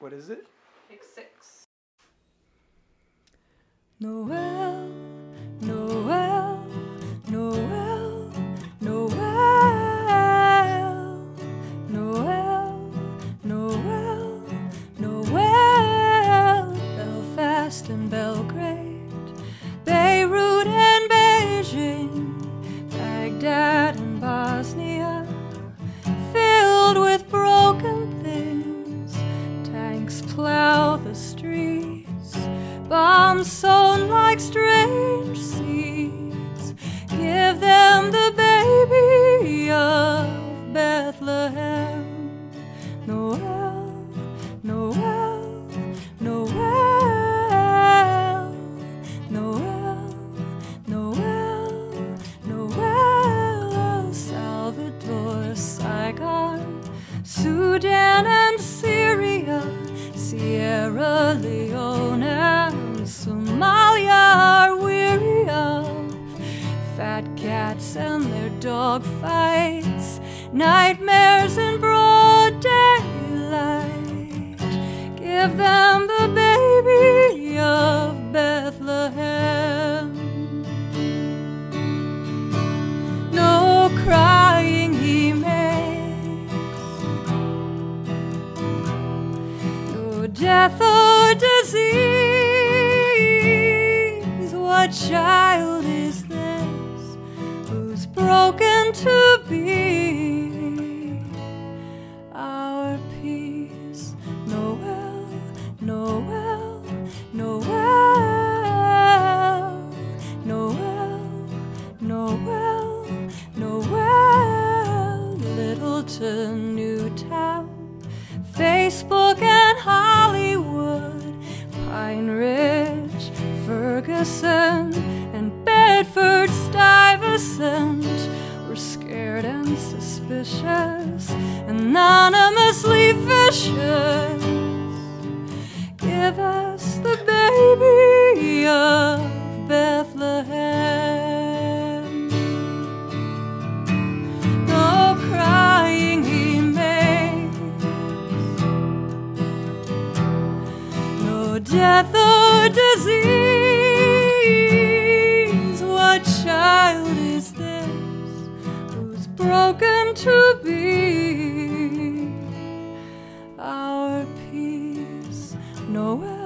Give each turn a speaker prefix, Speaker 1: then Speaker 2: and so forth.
Speaker 1: What is it?
Speaker 2: Take six.
Speaker 3: Noel, Noel, Noel, Noel, Noel, Noel, Noel, Belfast and Belgrade, the streets, bombs sown like strange seeds. Give them the baby of Bethlehem. Noel, Noel, Noel, Noel, Noel, Noel, El Salvador, Saigon, Sudan and Syria, Sierra Leone and Somalia are weary of fat cats and their dog fights, nightmares in broad daylight. Give them death or disease. What child is this who's broken to be our peace? Noel, Noel, Noel, Noel, Noel, Noel, Littleton, Newtown, Facebook and Hollywood, Stuyvesant were scared and suspicious, anonymously vicious. Give us the baby of Bethlehem. No crying he makes, no death or disease. Child is this who's broken to be our peace? Noel.